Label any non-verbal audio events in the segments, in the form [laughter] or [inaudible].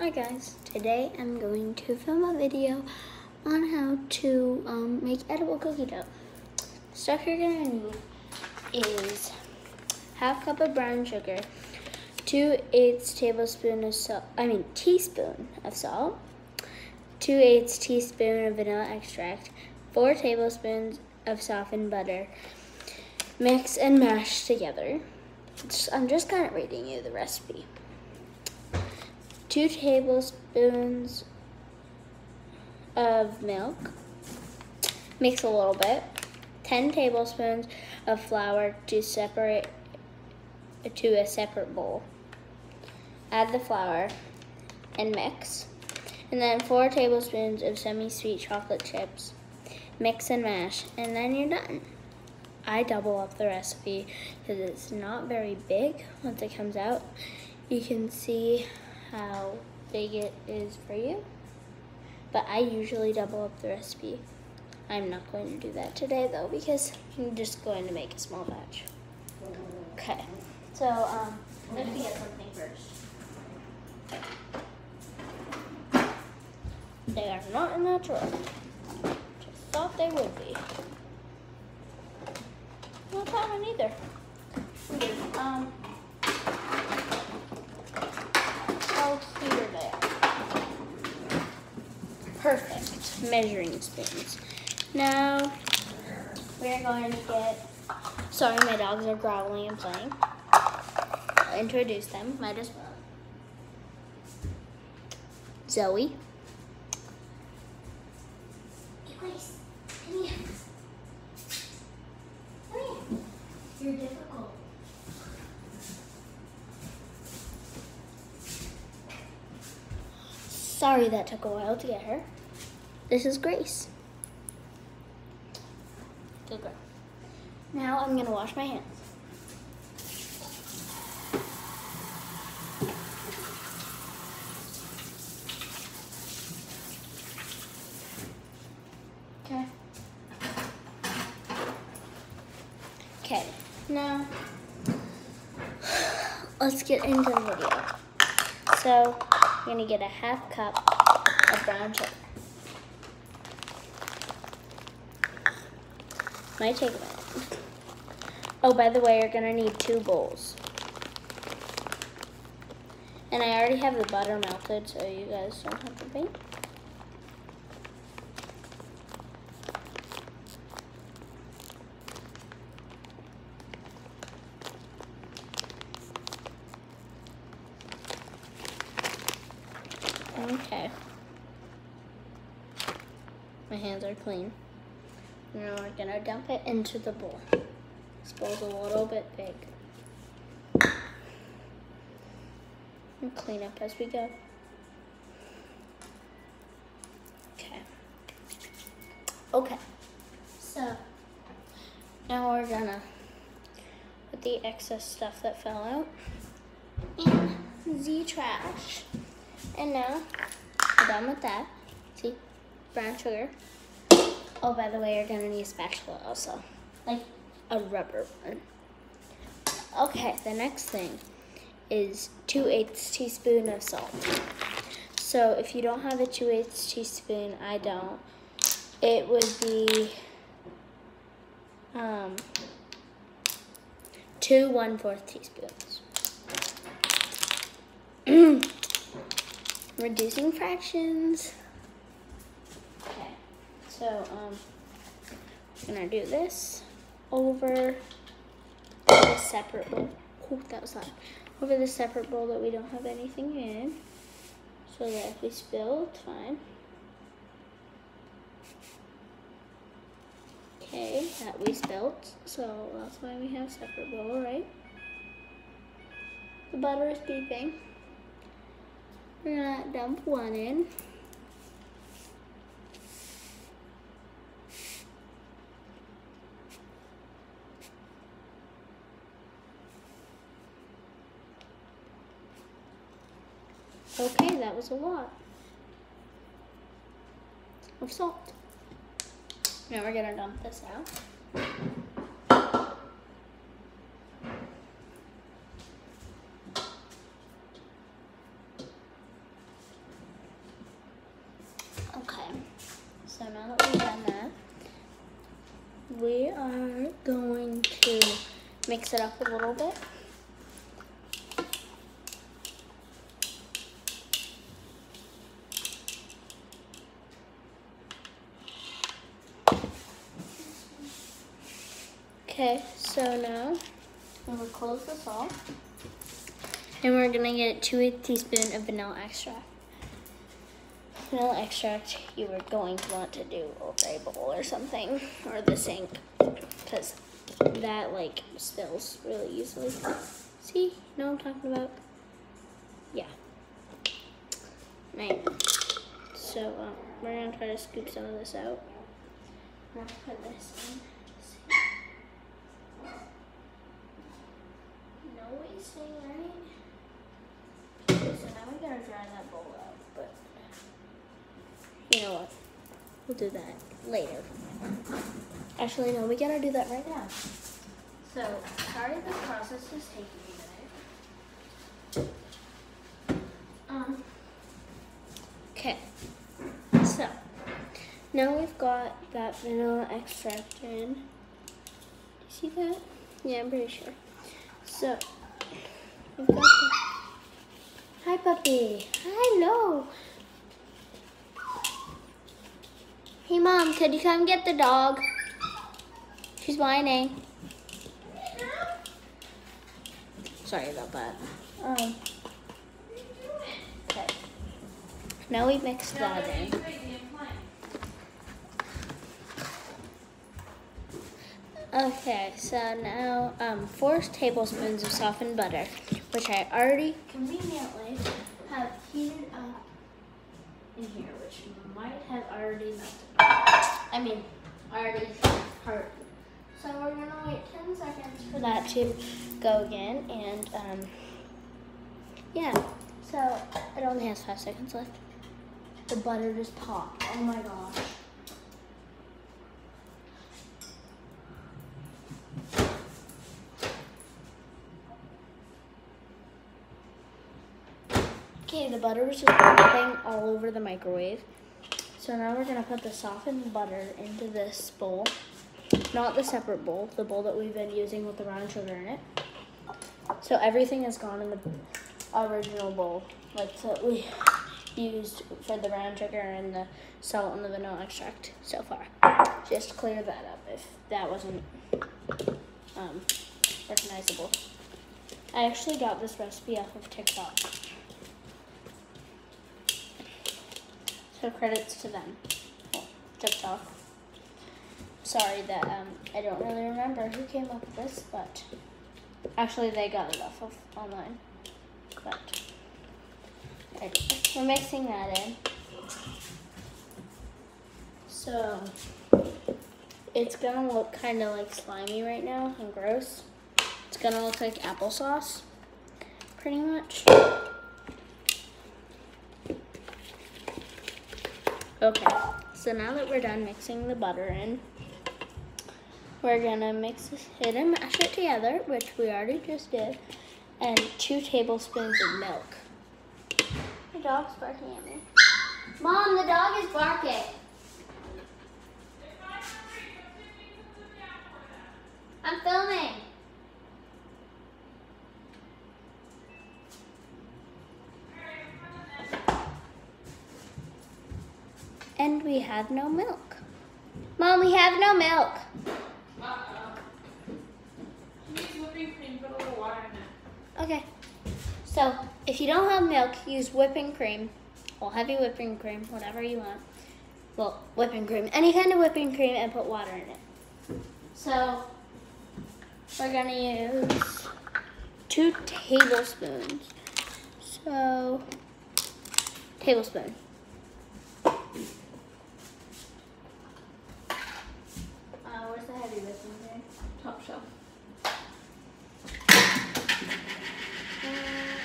Hi guys, today I'm going to film a video on how to um, make edible cookie dough. Stuff you're gonna need is half cup of brown sugar, two eighths tablespoon of salt, I mean teaspoon of salt, two eighths teaspoon of vanilla extract, four tablespoons of softened butter. Mix and mash together. I'm just kind of reading you the recipe. Two tablespoons of milk. Mix a little bit. 10 tablespoons of flour to separate to a separate bowl. Add the flour and mix. And then 4 tablespoons of semi-sweet chocolate chips. Mix and mash, and then you're done. I double up the recipe because it's not very big once it comes out. You can see how big it is for you, but I usually double up the recipe. I'm not going to do that today though because I'm just going to make a small batch. Okay, so um, let's get something first. They are not in that drawer. Just thought they would be. No problem either. Okay, um, they are. Perfect measuring spoons. Now, we're going to get, sorry, my dogs are growling and playing. I'll introduce them, might as well. Zoe. Grace, come here. You're difficult. Sorry that took a while to get her. This is Grace. Good girl. Now I'm gonna wash my hands. Okay. Okay, now [sighs] let's get into the you're gonna get a half cup of brown sugar. Might take a minute. Oh, by the way, you're gonna need two bowls. And I already have the butter melted, so you guys don't have to think. Okay. My hands are clean. Now we're gonna dump it into the bowl. This bowl's a little bit big. And clean up as we go. Okay. Okay. So now we're gonna put the excess stuff that fell out in the trash. And now, we're done with that. See, brown sugar. Oh, by the way, you're gonna need a spatula also, like a rubber one. Okay, the next thing is 2 eighths teaspoon of salt. So if you don't have a 2 eighths teaspoon, I don't, it would be um, two 1 4th teaspoons. [clears throat] reducing fractions. So um, I'm gonna do this over the separate bowl. That was loud. Over the separate bowl that we don't have anything in, so that if we spill, it's fine. Okay, that we spilt, so that's why we have separate bowl, right? The butter is beeping. We're gonna dump one in. Okay, that was a lot of salt. Now we're gonna dump this out. that we've done that, we are going to mix it up a little bit. Okay, so now I'm gonna close this off. And we're gonna get two teaspoons of vanilla extract. Vanilla extract you were going to want to do over a bowl or something, or the sink, because that like spills really easily. See, you know what I'm talking about? Yeah. Right. So um, we're gonna try to scoop some of this out. I'm gonna put this in. Right? So now we gotta dry that bowl out, but you know what? We'll do that later. Actually, no, we gotta do that right now. So, sorry the process is taking a minute. Um, okay. So, now we've got that vanilla extract in. Do you see that? Yeah, I'm pretty sure. So, we've got the... Hi, puppy. Hello. Hey, Mom, could you come get the dog? She's whining. Sorry about that. Um, okay. Now we mix that in. Okay, so now um, four tablespoons of softened butter, which I already conveniently have heated up in here, which might have already melted. I mean, already hardened. So we're gonna wait 10 seconds for that to go again, and um, yeah, so it only has five seconds left. The butter just popped, oh my gosh. Butter was just all over the microwave. So now we're gonna put the softened butter into this bowl. Not the separate bowl, the bowl that we've been using with the brown sugar in it. So everything is gone in the original bowl, like that we used for the brown sugar and the salt and the vanilla extract so far. Just clear that up if that wasn't um, recognizable. I actually got this recipe off of TikTok. So credits to them. Well, TikTok. Sorry that um, I don't really remember who came up with this, but actually they got it off of online. But we're mixing that in. So it's gonna look kind of like slimy right now and gross. It's gonna look like applesauce, pretty much. Okay, so now that we're done mixing the butter in, we're gonna mix it and mash it together, which we already just did, and two tablespoons of milk. The dog's barking at me. Mom, the dog is barking. I'm filming. And we have no milk. Mom, we have no milk. Okay. So, if you don't have milk, use whipping cream. or heavy whipping cream, whatever you want. Well, whipping cream, any kind of whipping cream, and put water in it. So, we're gonna use two tablespoons. So, tablespoon. Uh, where's the heavy whipping cream? Top shelf. Uh,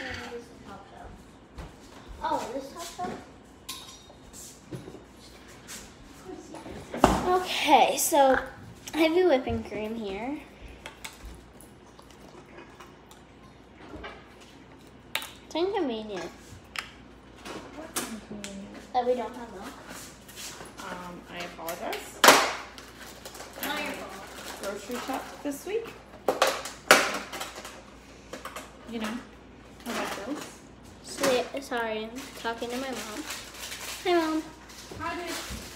where is the top shelf? Oh, this top shelf? Okay, so heavy whipping cream here. It's inconvenient that we don't have milk. Um, I apologize. Not your fault. Grocery shop this week. You know, how that goes. So, yeah, sorry, I'm talking to my mom. Hi, mom. How did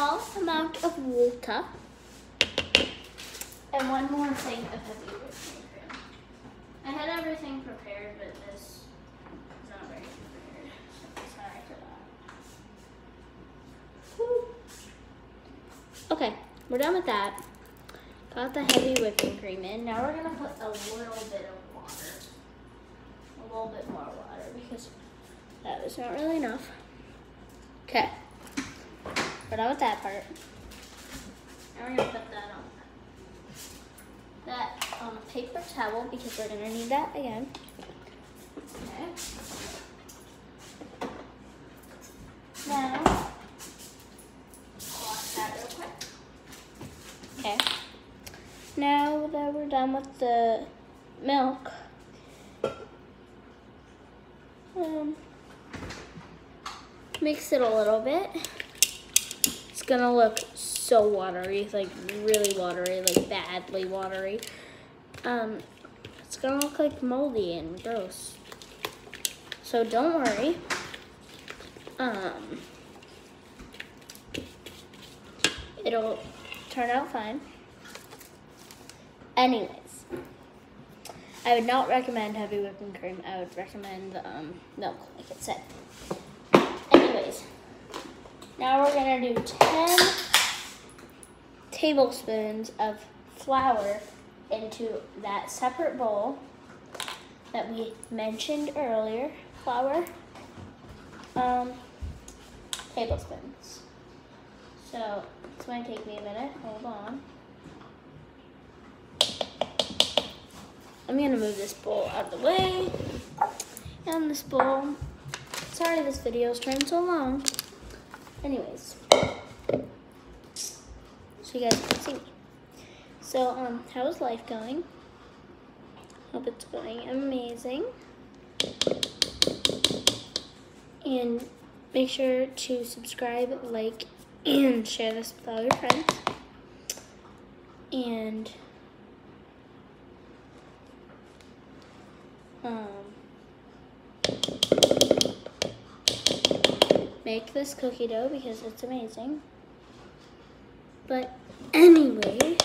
Small amount of water. And one more thing of heavy whipping cream. I had everything prepared, but this is not very prepared. So sorry for that. Woo. Okay, we're done with that. Got the heavy whipping cream in. Now we're gonna put a little bit of water. A little bit more water because that was not really enough. Okay. We're done with that part. Now we're gonna put that on that on a paper towel because we're gonna need that again. Okay. Now, wash that real quick. Okay. Now that we're done with the milk, um, mix it a little bit. Gonna look so watery, like really watery, like badly watery. Um, it's gonna look like moldy and gross. So don't worry. Um, it'll turn out fine. Anyways, I would not recommend heavy whipping cream. I would recommend um, milk, like it said. Anyways, now we're gonna do 10 tablespoons of flour into that separate bowl that we mentioned earlier. Flour, um, tablespoons. So it's to take me a minute. Hold on. I'm going to move this bowl out of the way. And this bowl. Sorry this video is turned so long. Anyways. So you guys can see me. So, um, how's life going? Hope it's going amazing. And make sure to subscribe, like, and share this with all your friends. And um, make this cookie dough because it's amazing. But anyway,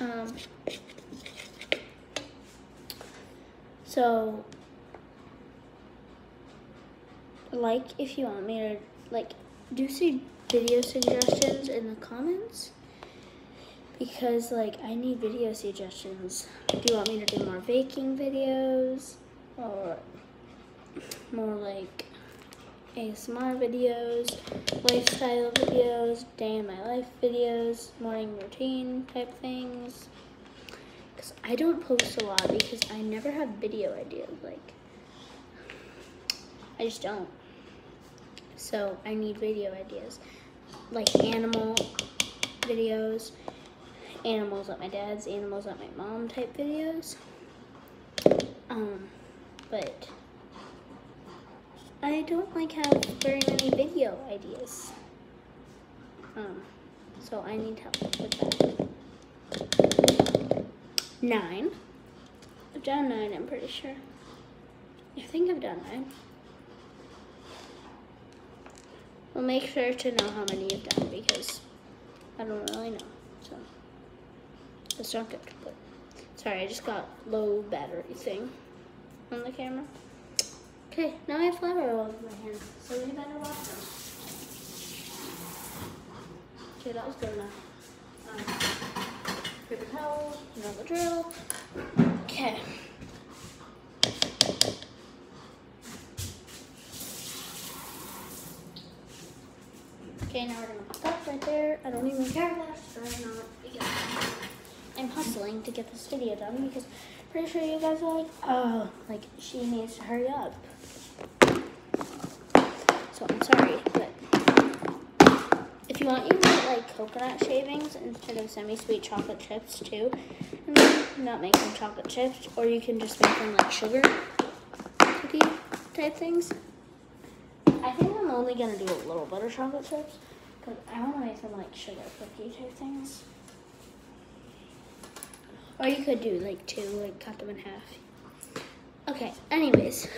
um, so like if you want me to like do see video suggestions in the comments because like I need video suggestions. Do you want me to do more baking videos or more like ASMR videos, lifestyle videos, day in my life videos, morning routine type things. Because I don't post a lot because I never have video ideas. Like, I just don't. So I need video ideas. Like animal videos, animals at my dad's, animals at my mom type videos. Um, but I don't like have very many video ideas. Um, so I need help with that. Nine. I've done nine, I'm pretty sure. I think I've done nine. Well, make sure to know how many you've done because I don't really know. So that's not good. But sorry, I just got low battery thing on the camera. Okay, now I have flour all over my hands, so we better wash them. Okay, that was good enough. Um, paper towel, the drill. Okay. Okay, now we're gonna put that right there. I don't even care or not I'm hustling to get this video done because pretty sure you guys are like, oh, like she needs to hurry up. So I'm sorry, but if you want, you can get like coconut shavings instead of semi-sweet chocolate chips too. And then not make them chocolate chips, or you can just make them like sugar cookie type things. I think I'm only gonna do a little of chocolate chips because I want to make some like sugar cookie type things. Or you could do like two, like cut them in half. Okay, anyways,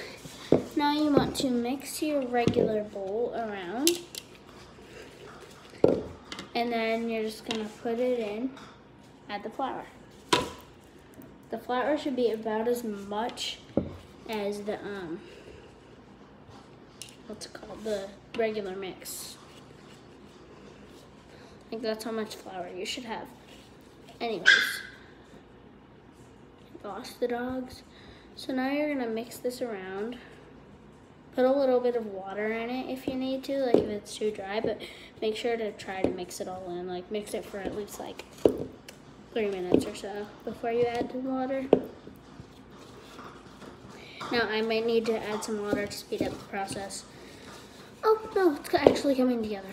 now you want to mix your regular bowl around. And then you're just gonna put it in, add the flour. The flour should be about as much as the, um, what's it called, the regular mix. I think that's how much flour you should have. Anyways, lost the dogs. So now you're gonna mix this around. Put a little bit of water in it if you need to, like if it's too dry, but make sure to try to mix it all in. Like mix it for at least like three minutes or so before you add the water. Now I might need to add some water to speed up the process. Oh no, it's actually coming together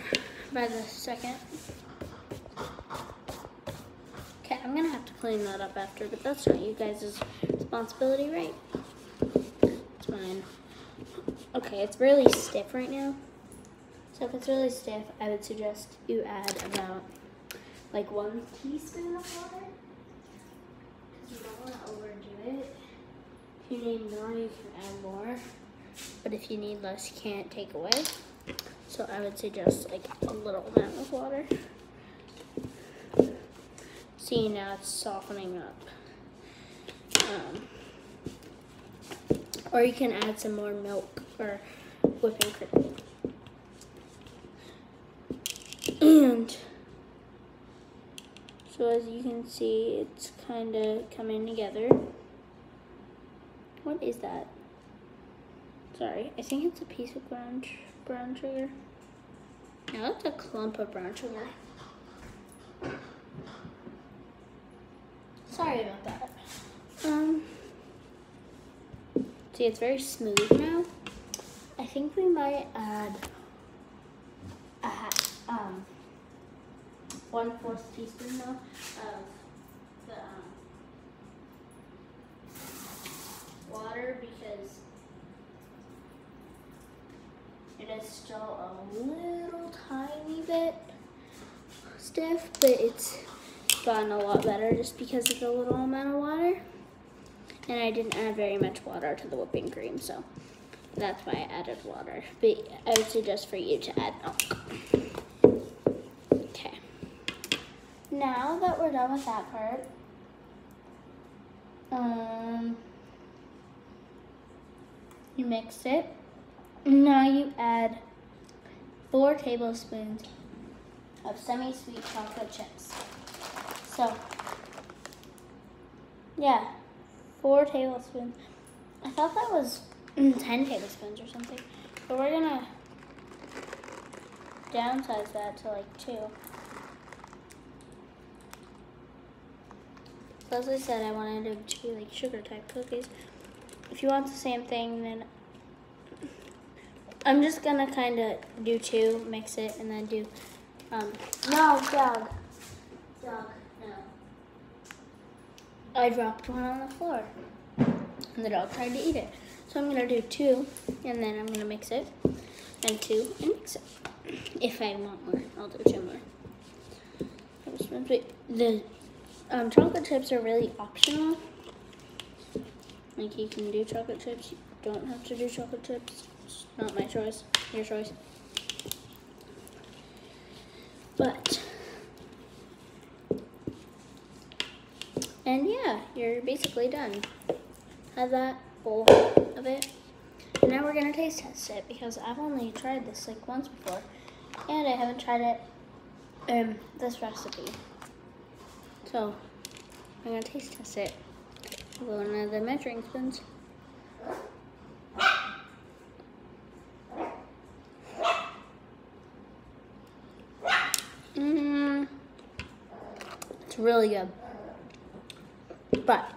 by the second. Okay, I'm gonna have to clean that up after, but that's not you guys' responsibility, right? It's mine. Okay, it's really stiff right now. So if it's really stiff, I would suggest you add about like one teaspoon of water. Because you don't want to overdo it. If you need more, you can add more. But if you need less, you can't take away. So I would suggest like a little amount of water. See now it's softening up. Um, or you can add some more milk or whipping cream. And [clears throat] so as you can see, it's kind of coming together. What is that? Sorry, I think it's a piece of brown, brown sugar. No, that's a clump of brown sugar. Sorry about that. Um, see, it's very smooth now. I think we might add a half, um, one fourth teaspoon of the um, water because it is still a little tiny bit stiff, but it's gotten a lot better just because of the little amount of water. And I didn't add very much water to the whipping cream, so that's why I added water. But I would suggest for you to add milk. Okay. Now that we're done with that part, um, you mix it. Now you add four tablespoons of semi-sweet chocolate chips. So, yeah, four tablespoons. I thought that was 10 tablespoons or something. But we're gonna downsize that to like two. I said, I wanted them to be like sugar type cookies. If you want the same thing, then I'm just gonna kind of do two, mix it, and then do, um, no, dog. Dog, no. I dropped one on the floor, and the dog tried to eat it. So I'm gonna do two, and then I'm gonna mix it, and two, and mix it. If I want more, I'll do two more. The um, chocolate chips are really optional. Like you can do chocolate chips, you don't have to do chocolate chips. It's not my choice, your choice. But, and yeah, you're basically done. Have that bowl of it. And now we're gonna taste test it because I've only tried this like once before and I haven't tried it um this recipe. So I'm gonna taste test it with one of the measuring spoons. Mmm, it's really good, but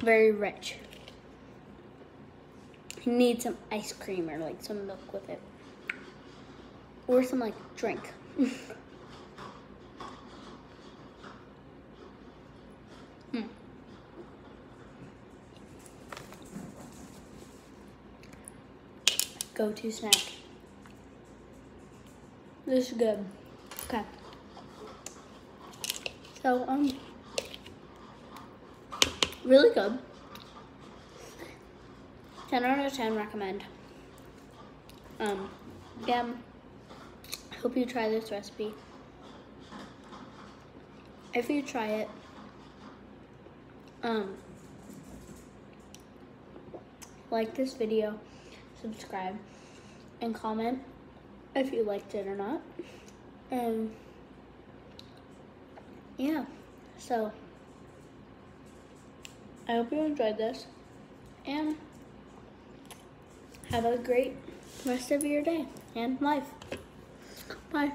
very rich. Need some ice cream or like some milk with it, or some like drink. [laughs] Mm. Go-to snack. This is good. Okay. So, um, really good. 10 out of 10 recommend. Um, yeah, hope you try this recipe. If you try it, um, like this video, subscribe, and comment if you liked it or not. And yeah, so I hope you enjoyed this and have a great rest of your day and life. Bye.